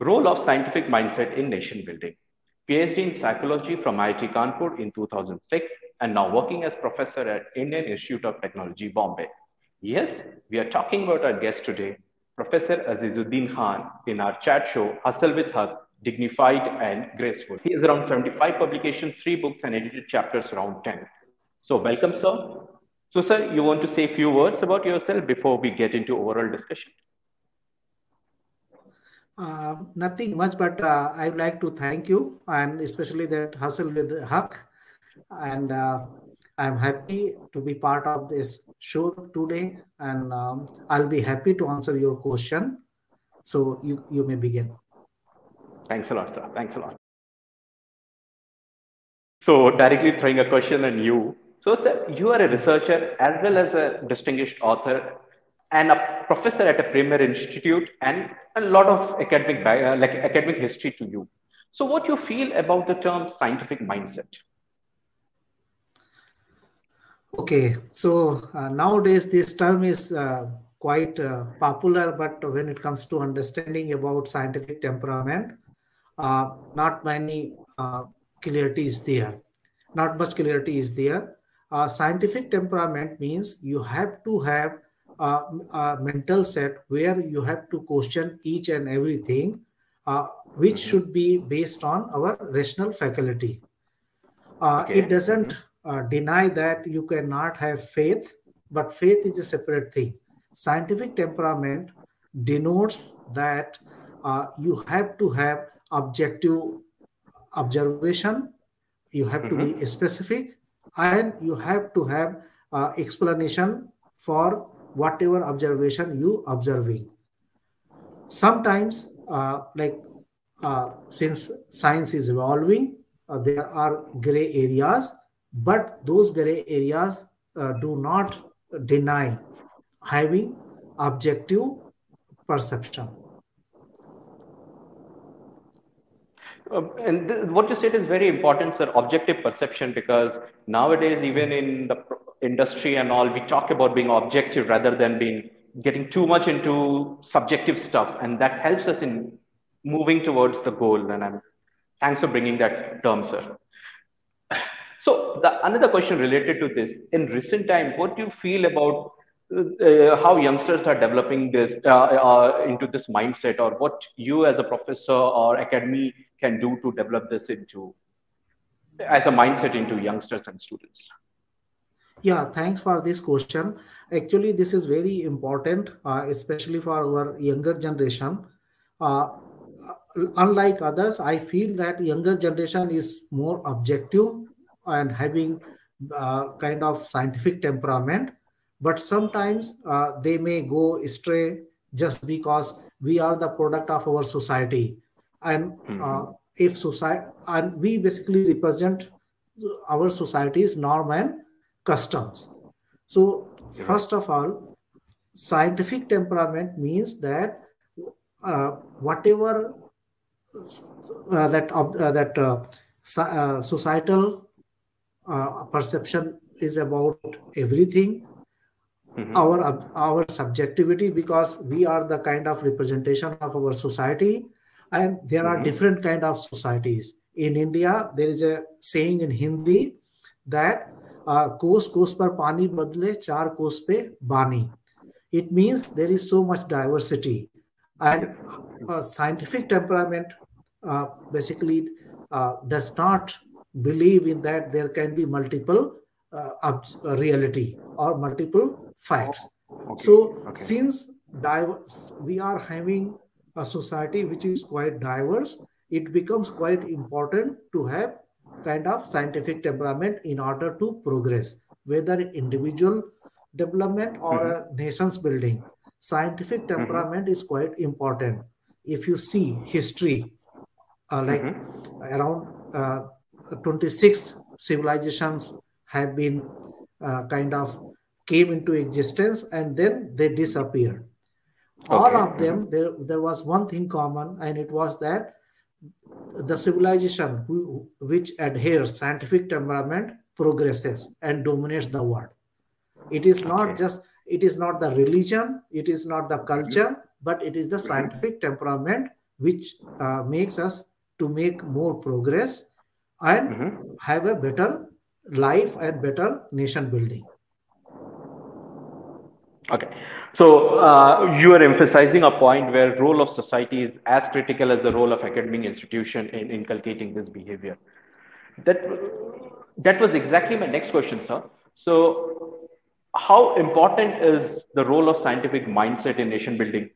Role of Scientific Mindset in Nation Building. PhD in Psychology from IIT Kanpur in 2006 and now working as professor at Indian Institute of Technology, Bombay. Yes, we are talking about our guest today, Professor Azizuddin Khan, in our chat show, Hustle with Haque, Dignified and Graceful. He has around 75 publications, three books, and edited chapters around 10. So, welcome, sir. So, sir, you want to say a few words about yourself before we get into overall discussion? Uh, nothing much, but uh, I would like to thank you and especially that hustle with Haque. And uh, I'm happy to be part of this show today, and um, I'll be happy to answer your question. So you you may begin. Thanks a lot, sir. Thanks a lot. So directly throwing a question on you. So, sir, you are a researcher as well as a distinguished author and a professor at a premier institute and a lot of academic uh, like academic history to you. So what you feel about the term scientific mindset? Okay so uh, nowadays this term is uh, quite uh, popular but when it comes to understanding about scientific temperament uh, not many clarity is there. Not much clarity is there. Scientific temperament means you have to have uh, uh, mental set where you have to question each and everything, uh, which mm-hmm. should be based on our rational faculty. Uh, okay. It doesn't mm-hmm. uh, deny that you cannot have faith, but faith is a separate thing. Scientific temperament denotes that uh, you have to have objective observation, you have mm-hmm. to be mm-hmm. specific, and you have to have explanation for whatever observation you observing sometimes uh, like uh, since science is evolving uh, there are gray areas but those gray areas uh, do not deny having objective perception uh, and what you said is very important, sir. Objective perception, because nowadays, even in the industry and all, we talk about being objective rather than being getting too much into subjective stuff, and that helps us in moving towards the goal. And I'm thanks for bringing that term, sir. So the another question related to this: in recent time, what do you feel about uh, how youngsters are developing this uh, uh, into this mindset, or what you as a professor or academy can do to develop this into as a mindset into youngsters and students? Yeah, thanks for this question. Actually, this is very important, uh, especially for our younger generation. Uh, unlike others, I feel that younger generation is more objective and having uh, kind of scientific temperament, but sometimes uh, they may go astray just because we are the product of our society, and mm-hmm. if society and we basically represent our society's norm and customs. So, first of all, scientific temperament means that uh, whatever uh, that uh, that uh, uh, societal uh, perception is about everything. Mm-hmm. Our our subjectivity, because we are the kind of representation of our society, and there mm-hmm. are different kind of societies. In India, there is a saying in Hindi that कोस कोस पर पानी बदले चार कोस पे बानी it means there is so much diversity and uh, scientific temperament uh, basically uh, does not believe in that there can be multiple reality or multiple facts okay. so okay. since we are having a society which is quite diverse it becomes quite important to have kind of scientific temperament in order to progress, whether individual development or mm-hmm. a nation's building. Scientific temperament mm-hmm. is quite important. If you see history, uh, like mm-hmm. around uh, 26 civilizations have been uh, kind of came into existence and then they disappeared. Okay. All of them, mm-hmm. there, there was one thing common, and it was that the civilization which adheres scientific temperament progresses and dominates the world it is not just it is not the religion it is not the culture but it is the scientific temperament which uh, makes us to make more progress and mm-hmm. have a better life and better nation building. Okay. So uh, you are emphasizing a point where role of society is as critical as the role of academic institution in inculcating this behavior. That that was exactly my next question, sir. So how important is the role of scientific mindset in nation building?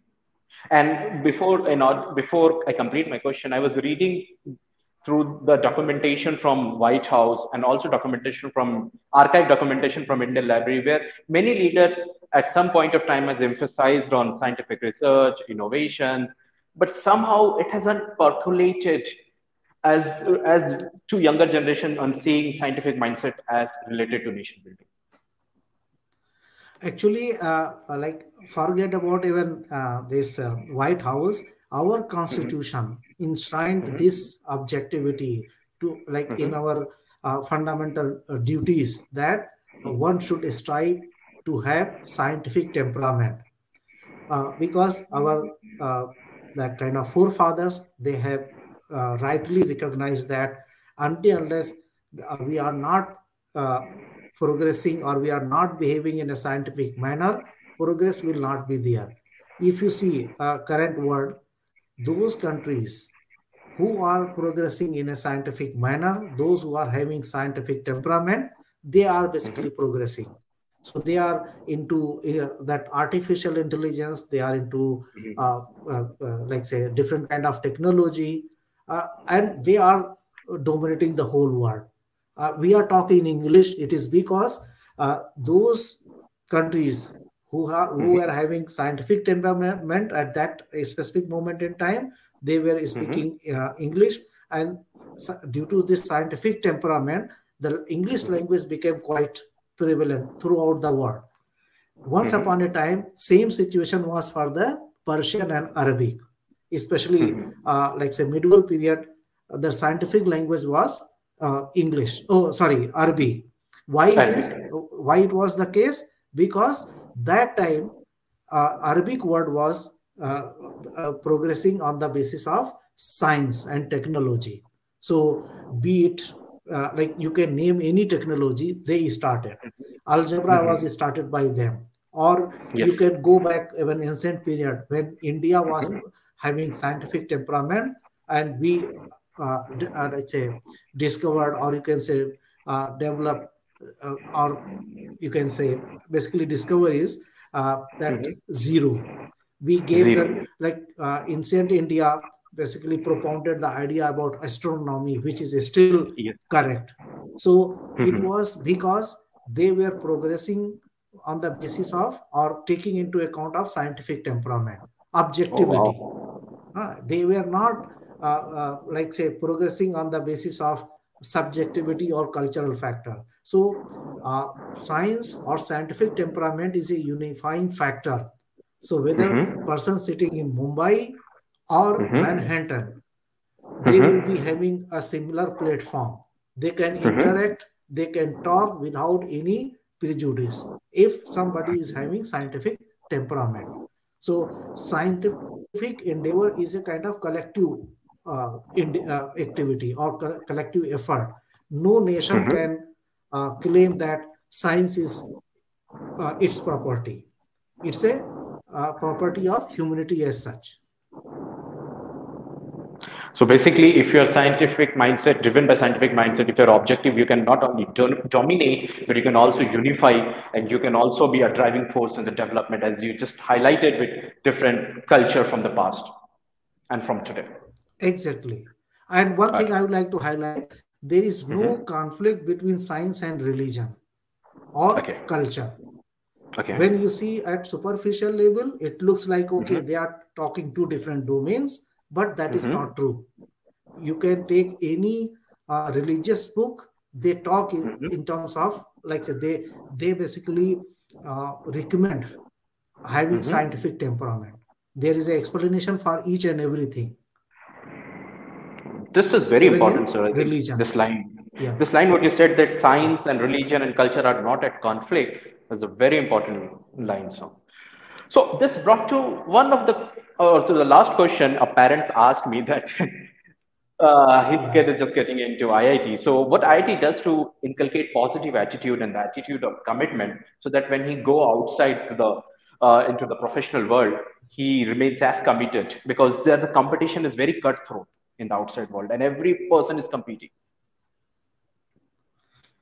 And before you know, before I complete my question, I was reading through the documentation from White House and also documentation from archive documentation from Indian Library, where many leaders at some point of time has emphasized on scientific research, innovation, but somehow it hasn't percolated as as to younger generation on seeing scientific mindset as related to nation building. Actually, uh, like forget about even uh, this uh, White House. Our mm-hmm. constitution enshrined mm-hmm. this objectivity to like mm-hmm. in our uh, fundamental uh, duties that one should strive to have scientific temperament uh, because our uh, that kind of forefathers they have uh, rightly recognized that until unless uh, we are not progressing or we are not behaving in a scientific manner progress will not be there if you see current world those countries who are progressing in a scientific manner, those who are having scientific temperament, they are basically mm-hmm. progressing. So they are into uh, that artificial intelligence. They are into, mm-hmm. uh, uh, uh, like say, different kind of technology, uh, and they are dominating the whole world. Uh, we are talking English. It is because those countries who are who mm-hmm. are having scientific temperament at that specific moment in time they were mm-hmm. speaking mm-hmm. uh, english and due to this scientific temperament the english mm-hmm. language became quite prevalent throughout the world once mm-hmm. upon a time same situation was for the persian and arabic especially mm-hmm. uh, like say medieval period the scientific language was uh, english oh sorry arabic why it is why it was the case because that time uh, arabic word was uh, uh, progressing on the basis of science and technology. So, be it uh, like you can name any technology, they started. Algebra mm-hmm. was started by them. Or yes. you can go back even ancient period when India was mm-hmm. having scientific temperament and we, uh, uh, let's say, discovered or you can say uh, developed or you can say basically discoveries that mm-hmm. zero we gave them like uh, ancient India basically propounded the idea about astronomy, which is still yes. correct. So mm-hmm. it was because they were progressing on the basis of or taking into account of scientific temperament, objectivity. Oh, wow. uh, they were not uh, uh, like say progressing on the basis of subjectivity or cultural factor. So uh, science or scientific temperament is a unifying factor so whether mm-hmm. person sitting in Mumbai or mm-hmm. Manhattan, they mm-hmm. will be having a similar platform. They can mm-hmm. interact, they can talk without any prejudice if somebody is having scientific temperament. So scientific endeavor is a kind of collective uh, in, uh, activity or co- collective effort. No nation mm-hmm. can uh, claim that science is uh, its property. It's a uh, property of humanity as such. So basically, if your scientific mindset, driven by scientific mindset, if you're objective, you can not only dominate, but you can also unify and you can also be a driving force in the development, as you just highlighted with different culture from the past and from today. Exactly. And one thing I would like to highlight there is no mm-hmm. conflict between science and religion or okay. culture. Okay. When you see at superficial level, it looks like okay, mm-hmm. they are talking two different domains, but that mm-hmm. is not true. You can take any uh, religious book; they talk in, mm-hmm. in terms of like say they they basically uh, recommend having mm-hmm. scientific temperament. There is an explanation for each and everything. This is very important, sir. Religion. This line. Yeah. This line, what you said that science and religion and culture are not at conflict is a very important line. So, so this brought to one of the Oh, so the last question, a parent asked me that uh, his kid is just getting into IIT. So what IIT does to inculcate positive attitude and the attitude of commitment, so that when he go outside to the uh, into the professional world, he remains as committed because there the competition is very cutthroat in the outside world, and every person is competing.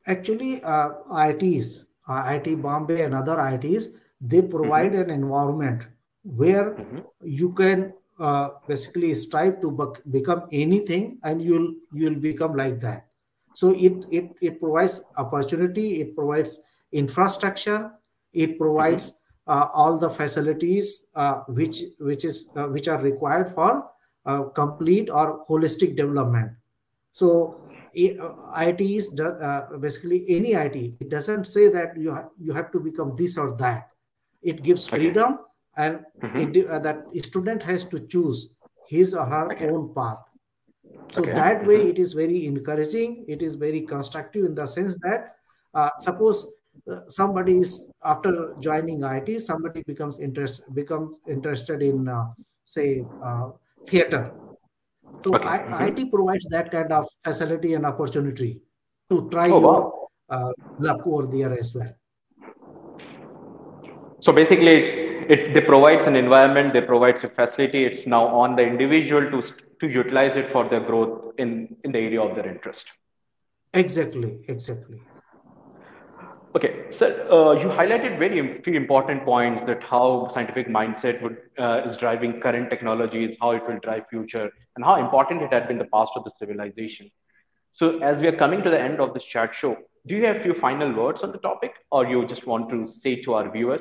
Actually, uh, IITs, uh, IIT Bombay and other IITs, they provide mm-hmm. an environment where mm-hmm. you can uh, basically strive to bec- become anything and you'll you'll become like that so it it, it provides opportunity it provides infrastructure it provides mm-hmm. uh, all the facilities uh, which which is uh, which are required for uh, complete or holistic development so IT is uh, basically any IT. It doesn't say that you ha- you have to become this or that. It gives freedom and mm-hmm. it, uh, that student has to choose his or her okay. own path so okay. that way mm-hmm. it is very encouraging it is very constructive in the sense that uh, suppose uh, somebody is after joining it somebody becomes interest becomes interested in uh, say uh, theater so okay. I, mm-hmm. it provides that kind of facility and opportunity to try oh, your wow. Uh, luck over there as well so basically it's it, they provides an environment, they provides a facility. It's now on the individual to, to utilize it for their growth in, in the area of their interest. Exactly, exactly. Okay, so uh, you highlighted very few important points that how scientific mindset would, uh, is driving current technologies, how it will drive future, and how important it had been the past of the civilization. So, as we are coming to the end of this chat show, do you have a few final words on the topic, or you just want to say to our viewers?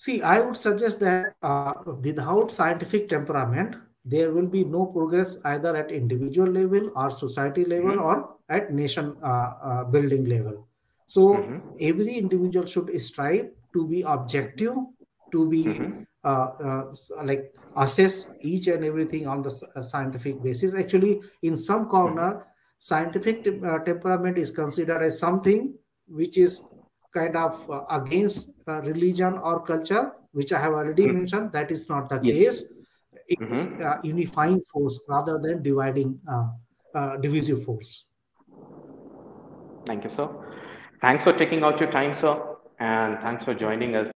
See, I would suggest that uh, without scientific temperament, there will be no progress either at individual level or society level mm-hmm. or at nation uh, uh, building level. So mm-hmm. every individual should strive to be objective, to be. Uh, uh, like assess each and everything on the uh, scientific basis. Actually, in some corner, mm-hmm. scientific temperament is considered as something which is kind of uh, against uh, religion or culture, which I have already mm-hmm. mentioned. That is not the yes. case. It's mm-hmm. uh, unifying force rather than dividing, uh, uh, divisive force. Thank you, sir. Thanks for taking out your time, sir, and thanks for joining us.